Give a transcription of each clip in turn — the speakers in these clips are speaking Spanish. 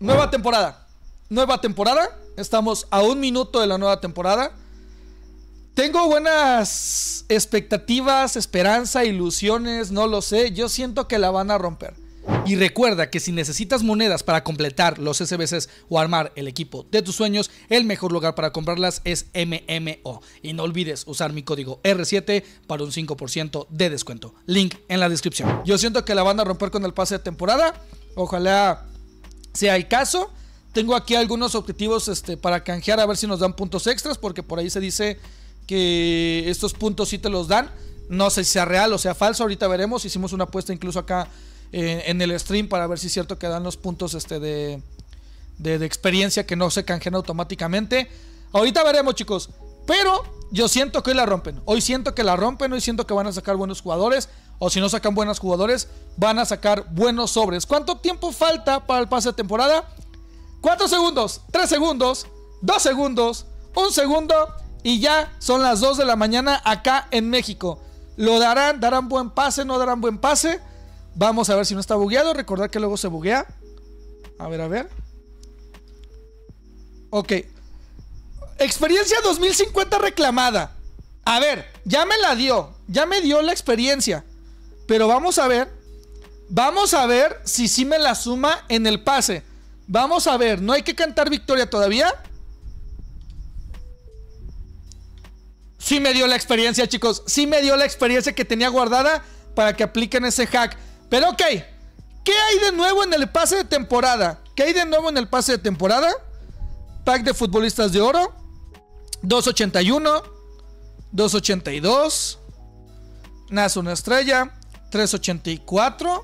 Nueva temporada. Nueva temporada. Estamos a un minuto de la nueva temporada. Tengo buenas expectativas, esperanza, ilusiones, no lo sé. Yo siento que la van a romper. Y recuerda que si necesitas monedas para completar los SBCs o armar el equipo de tus sueños, el mejor lugar para comprarlas es MMO. Y no olvides usar mi código R7 para un 5% de descuento. Link en la descripción. Yo siento que la van a romper con el pase de temporada. Ojalá sea el caso. Tengo aquí algunos objetivos este, para canjear a ver si nos dan puntos extras, porque por ahí se dice que estos puntos sí te los dan. No sé si sea real o sea falso, ahorita veremos. Hicimos una apuesta incluso acá en el stream para ver si es cierto que dan los puntos este, de, de, experiencia que no se canjean automáticamente. Ahorita veremos, chicos. Pero yo siento que hoy la rompen. Hoy siento que la rompen. Hoy siento que van a sacar buenos jugadores. O si no sacan buenos jugadores, van a sacar buenos sobres. ¿Cuánto tiempo falta para el pase de temporada? 4 segundos, 3 segundos, 2 segundos, 1 segundo. Y ya son las 2 de la mañana acá en México. ¿Lo darán? ¿Darán buen pase? ¿No darán buen pase? Vamos a ver si no está bugueado. Recordar que luego se buguea. A ver, a ver. Ok. Experiencia 2050 reclamada. A ver, ya me la dio. Ya me dio la experiencia. Pero vamos a ver. Vamos a ver si sí me la suma en el pase. Vamos a ver. No hay que cantar victoria todavía. Sí me dio la experiencia, chicos. Sí me dio la experiencia que tenía guardada para que apliquen ese hack. Pero ok, ¿qué hay de nuevo en el pase de temporada? ¿Qué hay de nuevo en el pase de temporada? Pack de futbolistas de oro. 281. 282. Nace una estrella. 384.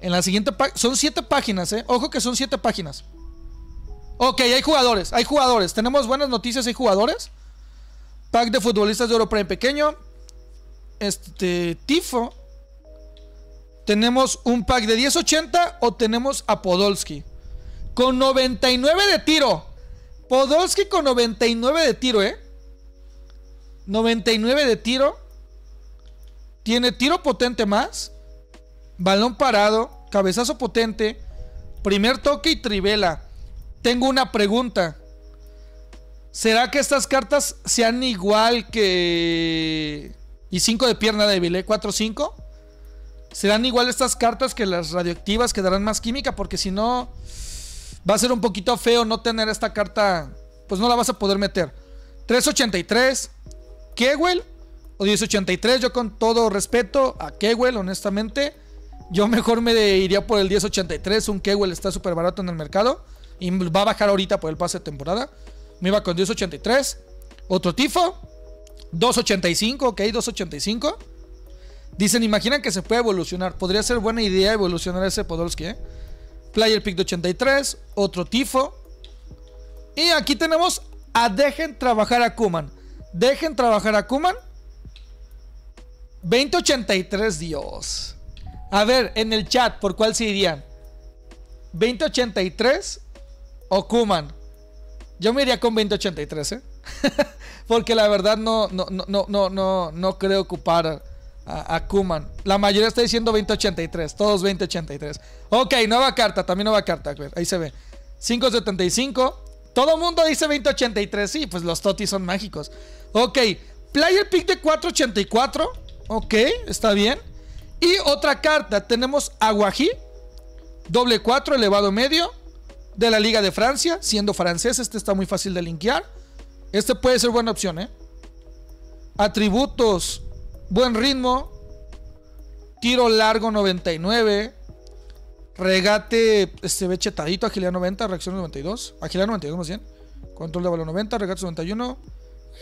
En la siguiente. Son 7 páginas, ¿eh? Ojo que son 7 páginas. Ok, hay jugadores. Hay jugadores. Tenemos buenas noticias. Hay jugadores. Pack de futbolistas de oro para pequeño. Este. Tifo. Tenemos un pack de 1080 o tenemos a Podolski. Con 99 de tiro. Podolski con 99 de tiro, ¿eh? 99 de tiro. Tiene tiro potente más. Balón parado. Cabezazo potente. Primer toque y trivela. Tengo una pregunta. ¿Será que estas cartas sean igual que... Y 5 de pierna débil, ¿eh? 4-5. ¿Serán igual estas cartas que las radioactivas que darán más química? Porque si no, va a ser un poquito feo no tener esta carta. Pues no la vas a poder meter. 383. Kewell o 1083. Yo con todo respeto a Kewell, honestamente. Yo mejor me iría por el 1083. Un Kewell está súper barato en el mercado. Y va a bajar ahorita por el pase de temporada. Me iba con 1083. Otro tifo. 285, ok, 285. Dicen, imaginan que se puede evolucionar. Podría ser buena idea evolucionar ese Podolski, ¿eh? Player Pick de 83, otro Tifo. Y aquí tenemos a Dejen trabajar a Kuman. Dejen trabajar a Kuman. 2083, Dios. A ver, en el chat, ¿por cuál se irían? 2083 o Kuman. Yo me iría con 2083, ¿eh? Porque la verdad no, no, no, no, no, no creo ocupar a, Kuman. La mayoría está diciendo 2083. Todos 2083. Ok, nueva carta. También nueva carta. Ahí se ve. 575. Todo mundo dice 2083. Sí, pues los totis son mágicos. Ok. Player pick de 484. Ok, está bien. Y otra carta. Tenemos Aguají. Doble 4, elevado medio. De la Liga de Francia. Siendo francés, este está muy fácil de linkear. Este puede ser buena opción, ¿eh? Atributos Buen ritmo. Tiro largo 99. Regate se ve chetadito. Agilidad 90. Reacción 92. Agilidad 92 más bien. Control de balón 90. Regate 91. Eh.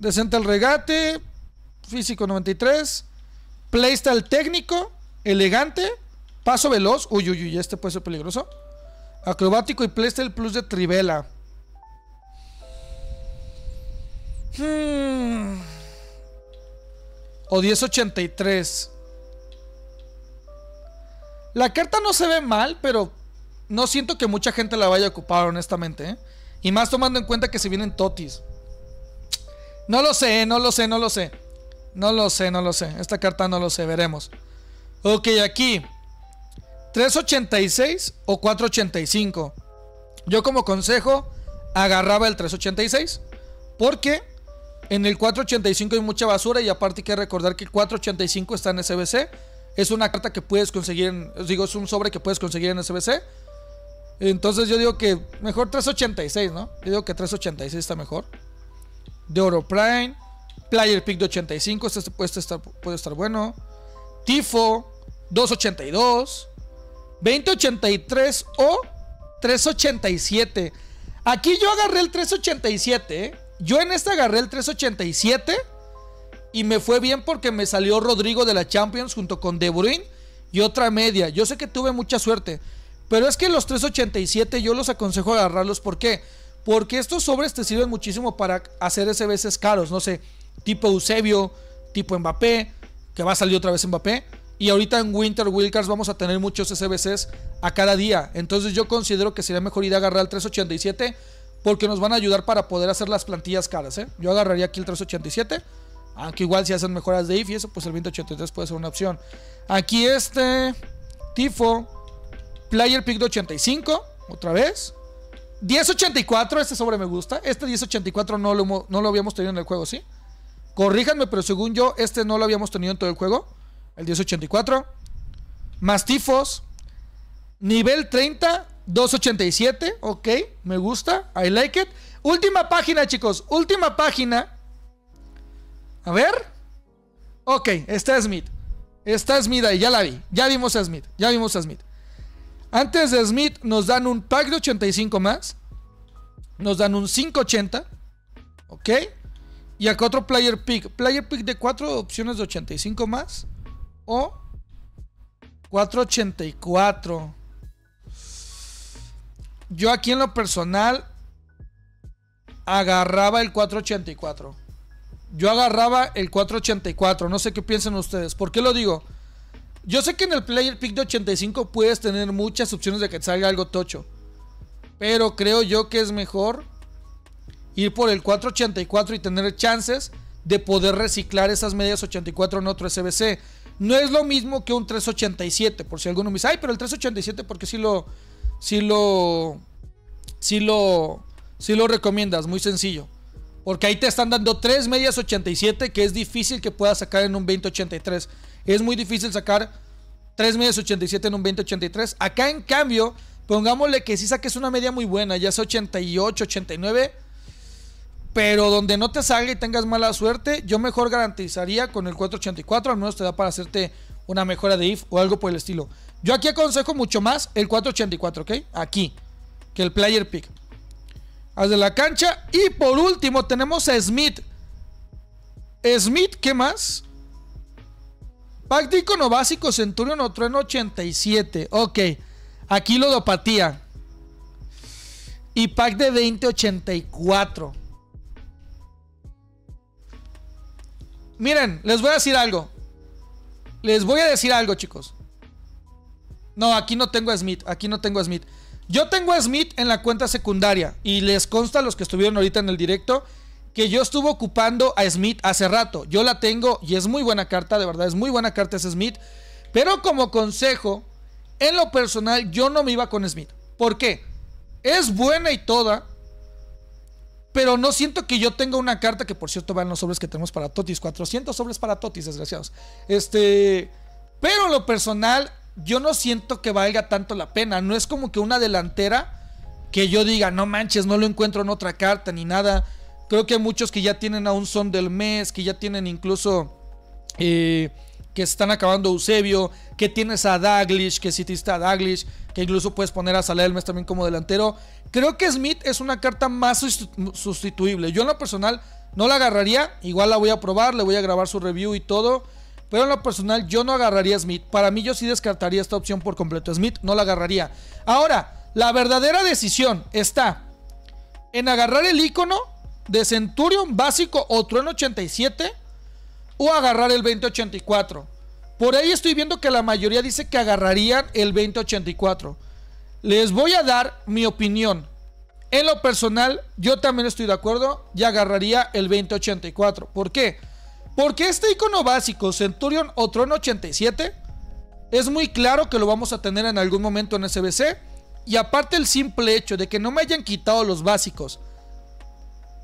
Decente el regate. Físico 93. Playstyle técnico. Elegante. Paso veloz. Uy, uy, uy. Este puede ser peligroso. Acrobático y playstyle plus de trivela. Hmm o 1083. La carta no se ve mal, pero no siento que mucha gente la vaya a ocupar, honestamente. ¿eh? Y más tomando en cuenta que se vienen totis. No lo sé, no lo sé, no lo sé. No lo sé, no lo sé. Esta carta no lo sé, veremos. Ok, aquí. 386 o 485. Yo como consejo agarraba el 386 porque en el 485 hay mucha basura y aparte hay que recordar que el 485 está en SBC. Es una carta que puedes conseguir, en, digo, es un sobre que puedes conseguir en SBC. Entonces yo digo que mejor 386, ¿no? Yo digo que 386 está mejor. De Oro Prime. Player Pick de 85, este puede estar, puede estar bueno. Tifo, 282. 2083 o 387. Aquí yo agarré el 387. ¿eh? Yo en esta agarré el 387. Y me fue bien porque me salió Rodrigo de la Champions junto con De Bruyne y otra media. Yo sé que tuve mucha suerte. Pero es que los 387 yo los aconsejo agarrarlos. ¿Por qué? Porque estos sobres te sirven muchísimo para hacer ese veces caros. No sé, tipo Eusebio, tipo Mbappé, que va a salir otra vez Mbappé. Y ahorita en Winter Wildcards vamos a tener muchos SBCs a cada día. Entonces yo considero que sería mejor ir a agarrar el 387 porque nos van a ayudar para poder hacer las plantillas caras. ¿eh? Yo agarraría aquí el 387. Aunque igual si hacen mejoras de IF y eso, pues el 2083 puede ser una opción. Aquí este Tifo, Player Pick de 85, otra vez. 1084, este sobre me gusta. Este 1084 no lo, no lo habíamos tenido en el juego, ¿sí? Corríjanme, pero según yo, este no lo habíamos tenido en todo el juego. El 1084. Mastifos. Nivel 30. 287. Ok. Me gusta. I like it. Última página, chicos. Última página. A ver. Ok. Está Smith. Está Smith ahí. Ya la vi. Ya vimos a Smith. Ya vimos a Smith. Antes de Smith nos dan un pack de 85 más. Nos dan un 580. Ok. Y acá otro player pick. Player pick de 4 opciones de 85 más. O 484. Yo aquí en lo personal agarraba el 484. Yo agarraba el 484. No sé qué piensan ustedes. ¿Por qué lo digo? Yo sé que en el player pick de 85 puedes tener muchas opciones de que te salga algo tocho. Pero creo yo que es mejor ir por el 484 y tener chances de poder reciclar esas medias 84 en otro SBC. No es lo mismo que un 387, por si alguno me dice, ay, pero el 387 porque si lo, si lo, si lo, si lo recomiendas, muy sencillo. Porque ahí te están dando tres medias 87 que es difícil que puedas sacar en un 2083. Es muy difícil sacar tres medias 87 en un 2083. Acá en cambio, pongámosle que si saques una media muy buena, ya sea 88, 89 pero donde no te salga y tengas mala suerte, yo mejor garantizaría con el 484, al menos te da para hacerte una mejora de if o algo por el estilo. Yo aquí aconsejo mucho más el 484, ¿ok? Aquí, que el player pick. Haz de la cancha. Y por último tenemos a Smith. Smith, ¿qué más? Pack de icono básico Centurion o Trueno 87. Ok. Aquí lodopatía. Y pack de 2084. Miren, les voy a decir algo. Les voy a decir algo, chicos. No, aquí no tengo a Smith. Aquí no tengo a Smith. Yo tengo a Smith en la cuenta secundaria. Y les consta a los que estuvieron ahorita en el directo que yo estuve ocupando a Smith hace rato. Yo la tengo y es muy buena carta, de verdad, es muy buena carta Smith. Pero como consejo, en lo personal, yo no me iba con Smith. ¿Por qué? Es buena y toda, pero no siento que yo tenga una carta que, por cierto, van los sobres que tenemos para Totis. 400 sobres para Totis, desgraciados. Este. Pero lo personal, yo no siento que valga tanto la pena. No es como que una delantera que yo diga, no manches, no lo encuentro en otra carta ni nada. Creo que hay muchos que ya tienen a un son del mes, que ya tienen incluso. Eh, que están acabando Eusebio, que tienes a Daglish, que si te a Daglish, que incluso puedes poner a Salah mes también como delantero. Creo que Smith es una carta más sustituible. Yo en lo personal no la agarraría, igual la voy a probar, le voy a grabar su review y todo. Pero en lo personal yo no agarraría Smith. Para mí yo sí descartaría esta opción por completo. Smith no la agarraría. Ahora, la verdadera decisión está en agarrar el icono de Centurion básico o Trueno 87 o agarrar el 2084. Por ahí estoy viendo que la mayoría dice que agarrarían el 2084. Les voy a dar mi opinión. En lo personal, yo también estoy de acuerdo y agarraría el 2084. ¿Por qué? Porque este icono básico, Centurion o Tron 87, Es muy claro que lo vamos a tener en algún momento en SBC. Y aparte el simple hecho de que no me hayan quitado los básicos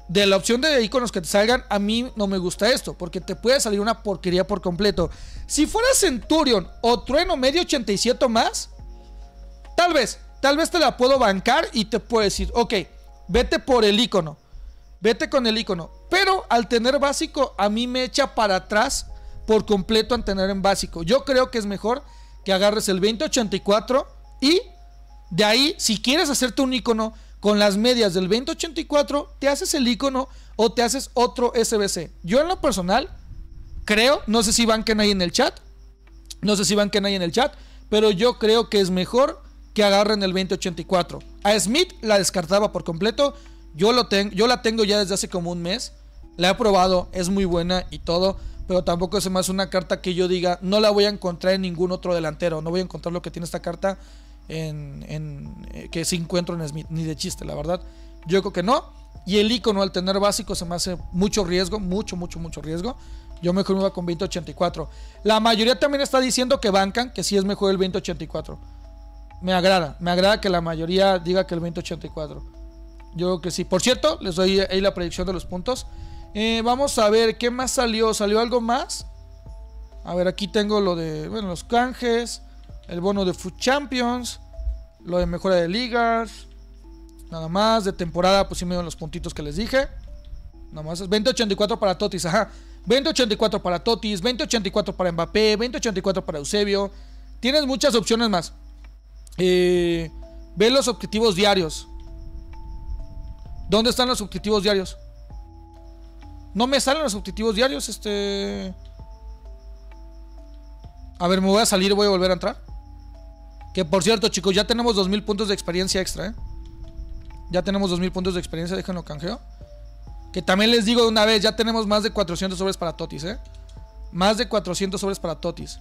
de la opción de iconos que te salgan, a mí no me gusta esto, porque te puede salir una porquería por completo. Si fuera Centurion o Trueno medio 87 más, tal vez, tal vez te la puedo bancar y te puedo decir, ok, vete por el icono, vete con el icono. Pero al tener básico, a mí me echa para atrás por completo al tener en básico. Yo creo que es mejor que agarres el 2084 y de ahí, si quieres hacerte un icono con las medias del 2084, te haces el icono o te haces otro SBC. Yo en lo personal creo, no sé si banquen ahí en el chat, no sé si banquen ahí en el chat, pero yo creo que es mejor que agarren el 2084. A Smith la descartaba por completo. Yo la tengo ya desde hace como un mes. La he probado, es muy buena y todo. Pero tampoco es más una carta que yo diga, no la voy a encontrar en ningún otro delantero. No voy a encontrar lo que tiene esta carta en, eh, que se encuentra en Smith, ni de chiste, la verdad. Yo creo que no. Y el icono al tener básico se me hace mucho riesgo, mucho, mucho, mucho riesgo. Yo mejor me voy con 2084. La mayoría también está diciendo que bancan, que sí es mejor el 2084. Me agrada, me agrada que la mayoría diga que el 2084. Yo creo que sí. Por cierto, les doy ahí la predicción de los puntos. Eh, vamos a ver qué más salió. ¿Salió algo más? A ver, aquí tengo lo de bueno, los canjes el bono de Food Champions, lo de mejora de ligas, nada más, de temporada, pues sí me dieron los puntitos que les dije. Nada más es 2084 para Totis, ajá. 2084 para Totis, 2084 para Mbappé, 2084 para Eusebio. Tienes muchas opciones más. Eh, ve los objetivos diarios. ¿Dónde están los objetivos diarios? No me salen los objetivos diarios, este... A ver, me voy a salir voy a volver a entrar. Que por cierto, chicos, ya tenemos 2000 puntos de experiencia extra, ¿eh? Ya tenemos 2000 puntos de experiencia, déjenlo canjeo. Que también les digo de una vez, ya tenemos más de 400 sobres para Totis, ¿eh? Más de 400 sobres para Totis.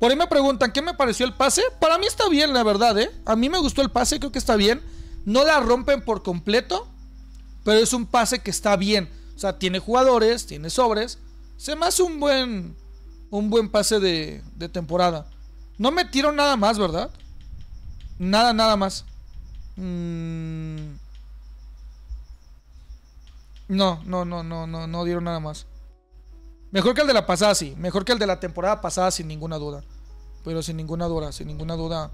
Por ahí me preguntan, ¿qué me pareció el pase? Para mí está bien, la verdad, ¿eh? A mí me gustó el pase, creo que está bien. No la rompen por completo, pero es un pase que está bien. O sea, tiene jugadores, tiene sobres. Se me hace un buen, un buen pase de, de temporada. No metieron nada más, ¿verdad? Nada, nada más. Mm. No, no, no, no, no, no dieron nada más. Mejor que el de la pasada, sí. Mejor que el de la temporada pasada, sin ninguna duda. Pero sin ninguna duda, sin ninguna duda.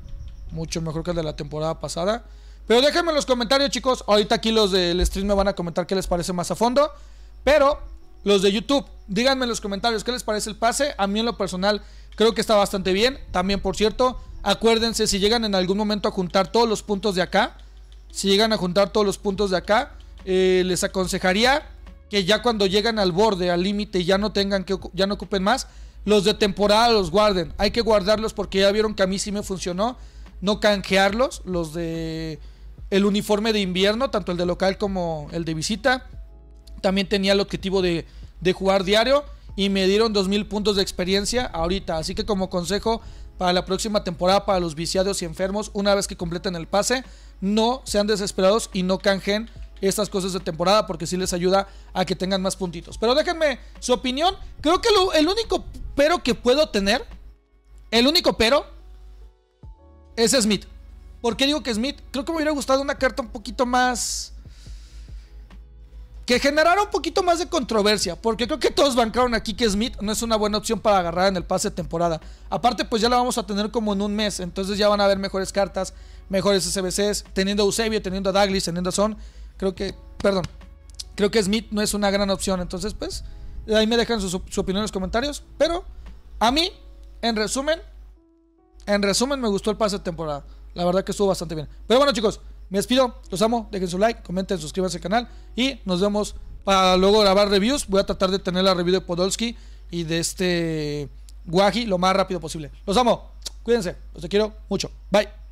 Mucho mejor que el de la temporada pasada. Pero déjenme en los comentarios, chicos. Ahorita aquí los del stream me van a comentar qué les parece más a fondo. Pero los de YouTube, díganme en los comentarios qué les parece el pase. A mí en lo personal Creo que está bastante bien. También, por cierto, acuérdense, si llegan en algún momento a juntar todos los puntos de acá, si llegan a juntar todos los puntos de acá, eh, les aconsejaría que ya cuando llegan al borde, al límite, ya no tengan que, ya no ocupen más, los de temporada los guarden. Hay que guardarlos porque ya vieron que a mí sí me funcionó. No canjearlos, los de el uniforme de invierno, tanto el de local como el de visita. También tenía el objetivo de, de jugar diario y me dieron 2000 puntos de experiencia ahorita. Así que como consejo para la próxima temporada para los viciados y enfermos, una vez que completen el pase, no sean desesperados y no canjen estas cosas de temporada porque sí les ayuda a que tengan más puntitos. Pero déjenme su opinión. Creo que el único pero que puedo tener, el único pero, es Smith. ¿Por qué digo que Smith? Creo que me hubiera gustado una carta un poquito más que generara un poquito más de controversia, porque creo que todos bancaron aquí que Smith no es una buena opción para agarrar en el pase de temporada. Aparte, pues ya la vamos a tener como en un mes, entonces ya van a haber mejores cartas, mejores SBCs, teniendo a Eusebio, teniendo a Douglas, teniendo a Son. Creo que, perdón, creo que Smith no es una gran opción, entonces pues ahí me dejan su, su opinión en los comentarios, pero a mí, en resumen, en resumen me gustó el pase de temporada. La verdad que estuvo bastante bien. Pero bueno chicos, me despido, los amo, dejen su like, comenten, suscríbanse al canal y nos vemos para luego grabar reviews. Voy a tratar de tener la review de Podolski y de este Guaji lo más rápido posible. Los amo, cuídense, los quiero mucho. Bye.